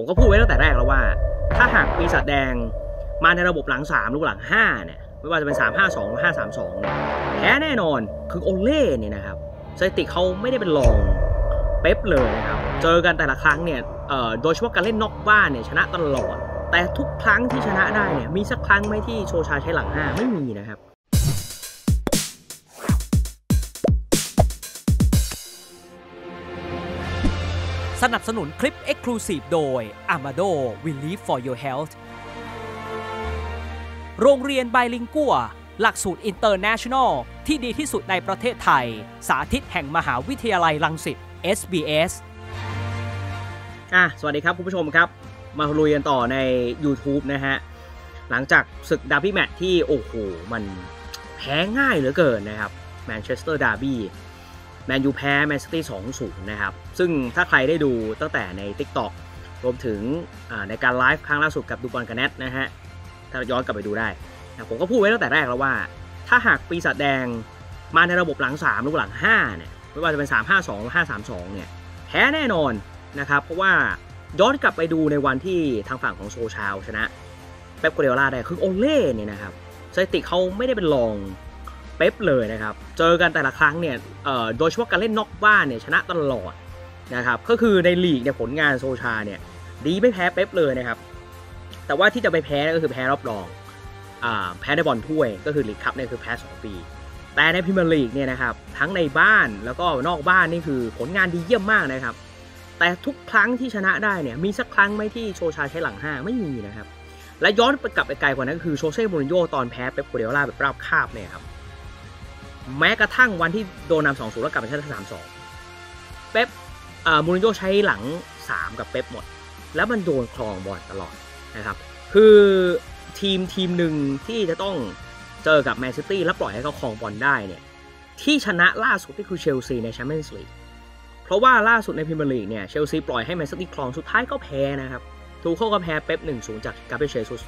ผมก็พูดไว้ตั้งแต่แรกแล้วว่า ถ้าหากปีศาจแดงมาในระบบหลัง 3 หรือหลัง 5 เนี่ย ไม่ว่าจะเป็น 3 5 2หรือ5 3 2เนี่ยแพ้แน่นอนคือโอเล่เนี่ยนะครับสถิติเขาไม่ได้เป็นรองเป๊ปเลยนะครับ เจอกันแต่ละครั้งเนี่ยโดยเฉพาะการเล่นนอกบ้านเนี่ยชนะตลอด แต่ทุกครั้งที่ชนะได้เนี่ยมีสักครั้งไหมที่โชชาใช้หลัง 5 ไม่มีนะครับ สนับสนุนคลิป Exclusive โดย Amado We Live for Your Health โรงเรียนไบลิงกัว หลักสูตร International ที่ดีที่สุดในประเทศไทย สาธิตแห่งมหาวิทยาลัยลังสิต SBS อะสวัสดีครับคุณผู้ชมครับ มาลุยกันต่อใน YouTube นะฮะ หลังจากศึกดาร์บี้แมตที่ โอ้โห มันแพ้ง่ายเหลือเกินนะครับแมนเชสเตอร์ดาร์บี้ แมนยูแพ้แมนซิตี้2-0นะครับ ซึ่งถ้าใครได้ดูตั้งแต่ใน TikTok รวมถึงในการไลฟ์ครั้งล่าสุดกับดูบอลกันแนทนะฮะ ถ้าย้อนกลับไปดูได้นะผมก็พูดไว้ตั้งแต่แรกแล้วว่า ถ้าหากปีศาจแดงมาในระบบหลัง3หรือหลัง 5 เนี่ย ไม่ว่าจะเป็น 3 5 2หรือ5 3 2 เนี่ยแพ้แน่นอนนะครับ เพราะว่าย้อนกลับไปดูในวันที่ทางฝั่งของโซลชาชนะเป๊ปกัวเดล่าได้คือโอเล่เนี่ยนะครับสถิติเขาไม่ได้เป็นรอง เป๊ปเลยนะครับ เจอกันแต่ละครั้งเนี่ยโดยเฉพาะการเล่นนอกบ้านเนี่ยชนะตลอดนะครับก็คือในลีกเนี่ยผลงานโซลชาเนี่ยดีไม่แพ้เป๊ปเลยนะครับ แต่ว่าที่จะไปแพ้ก็คือแพ้รอบรองอแพ้ในบอลถ้วยก็คือลีกคัพเนี่ยคือแพ้2ปีแต่ในพรีเมียร์ลีกเนี่ยนะครับทั้งในบ้านแล้วก็นอกบ้านนี่คือผลงานดีเยี่ยมมากนะครับ แต่ทุกครั้งที่ชนะได้เนี่ยมีสักครั้งไหมที่โซลชาใช้หลัง5ไม่มีนะครับและย้อนไปกลับไปไกลกว่านั้นก็คือโชเซ่มูรินโญ่ตอนแพ้เป๊ปกัวเดล่าแบบราบคาบเนี่ยครับ แม้กระทั่งวันที่โดนนำสองศูนย์แล้วกลับมาชนะสามสองเป๊ปมูรินโญ่ใช้หลัง 3 กับเป๊ปหมด แล้วมันโดนครองบอลตลอดนะครับ คือทีมทีมหนึ่งที่จะต้องเจอกับแมนซิตี้แล้วปล่อยให้เขาครองบอลได้เนี่ยที่ชนะล่าสุดก็คือเชลซีในแชมเปี้ยนส์ลีกเพราะว่าล่าสุดในพรีเมียร์ลีกเนี่ยเชลซีปล่อยให้แมนซิตี้ครองสุดท้ายก็แพ้นะครับทูเคิลก็แพ้เป๊ปหนึ่งศูนย์จากกาเบรียลเชซุส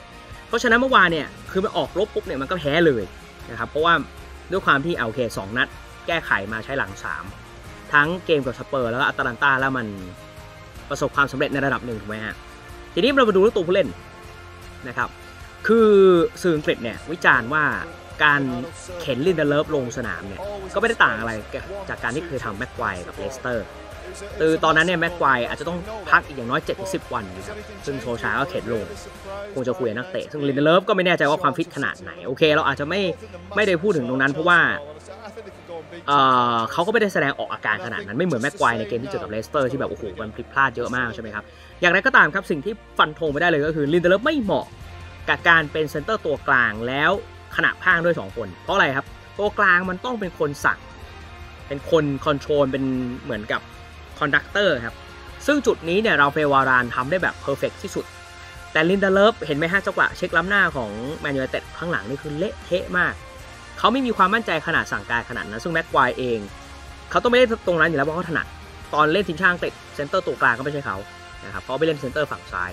เพราะฉะนั้นเมื่อวานเนี่ยคือมันออกลบปุ๊บเนี่ยมันก็แพ้เลยนะครับเพราะว่า ด้วยความที่เอาโอเคสองนัด แก้ไขมาใช้หลัง 3 ทั้งเกมกับสเปอร์แล้วก็อตาลันตาแล้วมันประสบความสำเร็จในระดับหนึ่งถูกไหมฮะทีนี้เรามาดูเรื่องตัวผู้เล่นนะครับ คือสื่ออังกฤษเนี่ยวิจารณ์ว่าการเข็นลินเดเลฟลงสนามเนี่ยก็ไม่ได้ต่างอะไรจากการที่เคยทำแม็กควายกับเลสเตอร์ คือตอนนั้นเนี่ยแม็กควายอาจจะต้องพักอีกอย่างน้อย7-10 วันนะครับซึ่งโซลชาก็เข็นลงคงจะคุยนักเตะ ซึ่งลินเดเลฟก็ไม่แน่ใจว่าความฟิตขนาดไหน โอเค เราอาจจะไม่ไม่ได้พูดถึงตรงนั้นเพราะว่าเเขาก็ไม่ได้แสดงออกอาการขนาดนั้นไม่เหมือนแม็กควายในเกมที่เจอกับเลสเตอร์ที่แบบโอ้โหมันผิดพลาดเยอะมากใช่ไหมครับ อย่างไรก็ตามครับสิ่งที่ฟันธงไปได้เลยก็คือลินเดเลฟไม่เหมาะกับการเป็นเซนเตอร์ตัวกลางแล้วขนาบข้างด้วย 2 คน เพราะอะไรครับ ตัวกลางมันต้องเป็นคนสั่ง เป็นคน control เป็นเหมือนกับ conductor ครับ ซึ่งจุดนี้เนี่ยราฟาวารานทำได้แบบ perfect ที่สุด แต่ลินเดเลฟเห็นไหมฮะจังหวะเช็คล้ำหน้าของแมนยูไนเต็ดข้างหลังนี่คือเละเทะมาก เขาไม่มีความมั่นใจขนาดสั่งการขนาดนั้น ซึ่งแม็กควายเอง เขาต้องไม่ได้ตรงนั้นอยู่แล้วเพราะเขาถนัด ตอนเล่นทีมชาติอะเซนเตอร์ตัวกลางก็ไม่ใช่เขานะครับเขาไปเล่นเซนเตอร์ฝั่งซ้าย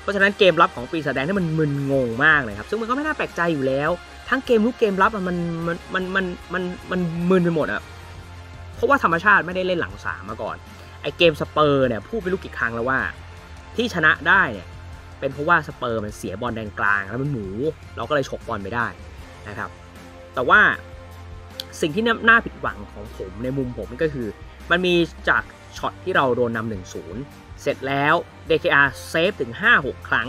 เพราะฉะนั้นเกมรับของปีศาจแดงนี่มันมึนงงมากเลยครับ ซึ่งมันก็ไม่น่าแปลกใจอยู่แล้ว ทั้งเกมรุกเกมรับมันมันมันมันมันมันมึนไปหมดอะเพราะว่าธรรมชาติไม่ได้เล่นหลังสามมาก่อน ไอ้เกมสเปอร์เนี่ยพูดไปรู้กี่ครั้งแล้วว่า ที่ชนะได้เนี่ยเป็นเพราะว่าสเปอร์มันเสียบอลแดนกลางแล้วมันหมู เราก็เลยฉกบอลไปได้นะครับ แต่ว่าสิ่งที่น่าผิดหวังของผมในมุมผมก็คือ มันมีจากช็อตที่เราโดนนำหนึ่งศูนย์เสร็จแล้ว เดเคอา เซฟถึง 5-6 ครั้ง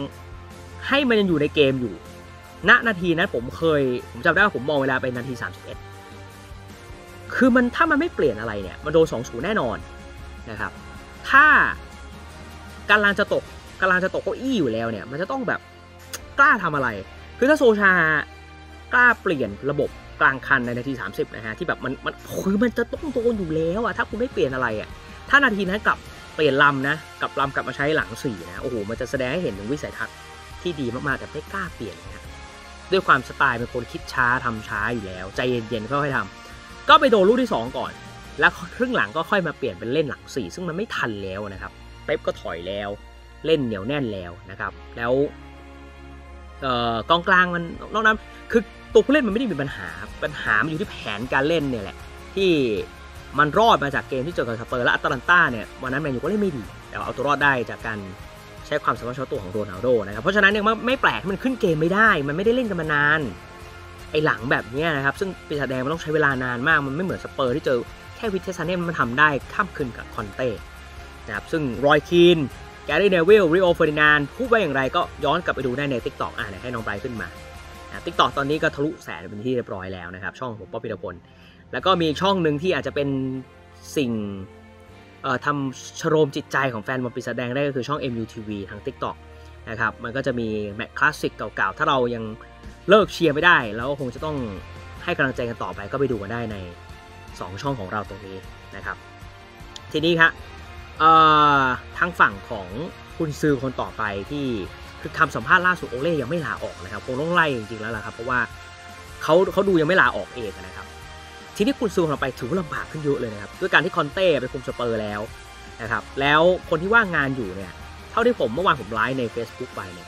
ให้มันยังอยู่ในเกมอยู่ ณ นาทีนั้นผมเคย ผมจำได้ว่าผมมองเวลาเป็นนาที 31 คือมันถ้ามันไม่เปลี่ยนอะไรเนี่ย มันโดน 2-0 แน่นอน นะครับ ถ้ากำลังจะตกกำลังจะตกเก้าอี้อยู่แล้วเนี่ย มันจะต้องแบบกล้าทำอะไร คือถ้าโซชากล้าเปลี่ยนระบบกลางคันในนาที 30 นะฮะ ที่แบบมันมันคือมันจะต้องโดนอยู่แล้วอะถ้าคุณไม่เปลี่ยนอะไรอะถ้านาทีนั้นกลับเปลี่ยนลำนะกลับลำกลับมาใช้หลังสี่นะโอ้โหมันจะแสดงให้เห็นถึงวิสัยทัศน์ที่ดีมากๆแต่ไม่กล้าเปลี่ยนนะด้วยความสไตล์เป็นคนคิดช้าทำช้าอยู่แล้ว ใจเย็นๆค่อยๆทำก็ไปโดนลูกที่ 2 ก่อน แล้วครึ่งหลังก็ค่อยมาเปลี่ยนเป็นเล่นหลัง4ซึ่งมันไม่ทันแล้วนะครับ เป๊ปก็ถอยแล้ว เล่นเหนียวแน่นแล้วนะครับ แล้วกองกลางมันนอกนั้นคือตัวผู้เล่นมันไม่ได้มีปัญหา ปัญหามันอยู่ที่แผนการเล่นเนี่ยแหละ ที่มันรอดมาจากเกมที่เจอกับสเปอร์และอตาลันตาเนี่ยวันนั้นแมนยูก็เล่นไม่ดีแต่เอาตัวรอดได้จากการใช้ความสามารถเฉพาะตัวของโรนัลโด้นะครับเพราะฉะนั้นเนี่ยไม่ไม่แปลกที่มันขึ้นเกมไม่ได้ มันไม่ได้เล่นกันมานานไอ้หลังแบบนี้นะครับซึ่งปีศาจแดงมันต้องใช้เวลานานมากมันไม่เหมือนสเปอร์ที่เจอ แค่วิเทสซานเน่มันทำได้ข้ามคืนกับคอนเต้นะครับซึ่งรอยคีนแกรี่เนวิลล์ ริโอเฟอร์ดินานด์พูดว่าอย่างไรก็ย้อนกลับไปดูได้ใน TikTok อ่าให้น้องไบร์ขึ้นมาTikTok ตอนนี้ก็ทะลุแสนเป็นที่เรียบร้อยแล้วนะครับ ช่องผมป๊อป วีระพลแล้วก็มีช่องหนึ่งที่อาจจะเป็นสิ่งทำชโลมจิตใจของแฟนบอลปีศาจแดงได้ก็คือช่อง MUTV ทาง TikTok นะครับ มันก็จะมีแมตช์คลาสสิกเก่าๆ ถ้าเรายังเลิกเชียร์ไม่ได้ แล้วก็คงจะต้องให้กำลังใจกันต่อไปก็ไปดูกันได้ใน 2 ช่องของเราตรงนี้นะครับ ทีนี้ครับทางฝั่งของกุนซือคนต่อไปที่คือคำสัมภาษณ์ล่าสุดโอเล่ยังไม่ลาออกนะครับคงต้องไล่จริงๆแล้วล่ะครับเพราะว่าเขาเขาดูยังไม่ลาออกเองนะครับทีนี้กุนซือของเราไปถือว่าลำบากขึ้นเยอะเลยนะครับด้วยการที่คอนเต้ไปคุมสเปอร์แล้วนะครับแล้วคนที่ว่างงานอยู่เนี่ยเท่าที่ผมเมื่อวานผมไลฟ์ใน Facebook ไปเนี่ย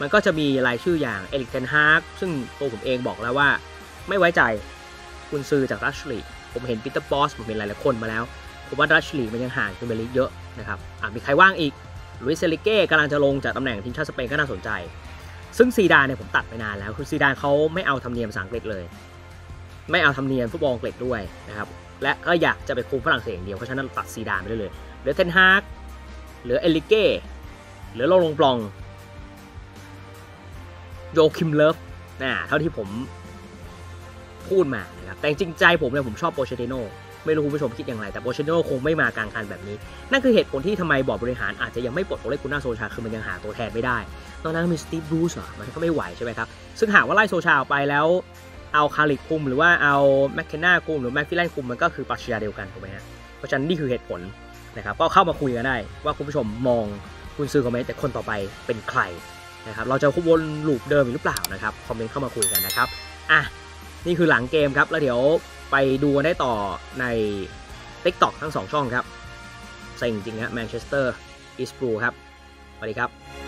มันก็จะมีรายชื่ออย่างเอริกเทนฮาร์กซึ่งตัวผมเองบอกแล้วว่า ไม่ไว้ใจกุนซือจากดัตช์ลีก ผมเห็นปีเตอร์บอสผมเห็นหลายๆคนมาแล้ว ผมว่าดัตช์ลีกมันยังห่างคุณเบลิเยอะนะครับอะมีใครว่างอีกลุยเซลิเก้กำลังจะลงจากตำแหน่งทีมชาติสเปนก็น่าสนใจ ซึ่งซีดานเนี่ยผมตัดไปนานแล้วคือซีดานเขาไม่เอาธรรมเนียมภาษาอังกฤษเลย ไม่เอาธรรมเนียมฟุตบอลอังกฤษด้วยนะครับและก็อยากจะไปคุมฝรั่งเศสอย่างเดียวเพราะฉะนั้นตัดซีดานไปได้เลยเหลือเทนฮากเหลือเอ็นริเก้เหลือโลลงปลองโยคิมเลิฟนะเท่าที่ผม พูดมานะครับแต่จริงใจผมเนี่ยผมชอบโปเชติโนไม่รู้คุณผู้ชมคิดอย่างไร แต่โปเชติโนคงไม่มากลางคันแบบนี้ นั่นคือเหตุผลที่ทำไมบอร์ดบริหารอาจจะยังไม่ปลดโอเล่ กุนนาร์ โซลชาคือมันยังหาตัวแทนไม่ได้ ตอนนั้นมีสตีฟบรูซเหรอมันก็ไม่ไหวใช่ไหมครับ ซึ่งหากว่าไล่โซลชาออกไปแล้วเอาคาร์ริคคุม หรือว่าเอาแมคเคนนาคุมหรือไมค์ ฟีแลนคุมมันก็คือปรัชญาเดียวกันถูกไหมฮะเพราะฉะนั้นนี่คือเหตุผลนะครับก็เข้ามาคุยกันได้ว่าคุณผู้ชมมองกุนซือคอมเมนต์แต่คนต่อไปเป็นใครนะครับเราจะวนลูปเดิมหรือเปล่านะครับคอมเมนต์เข้ามาคุยกันนะครับอะ นี่คือหลังเกมครับ แล้วเดี๋ยวไปดูกันได้ต่อใน TikTok ทั้ง 2 ช่องครับเซ็งจริงฮะแมนเชสเตอร์ is blue ครับสวัสดีครับ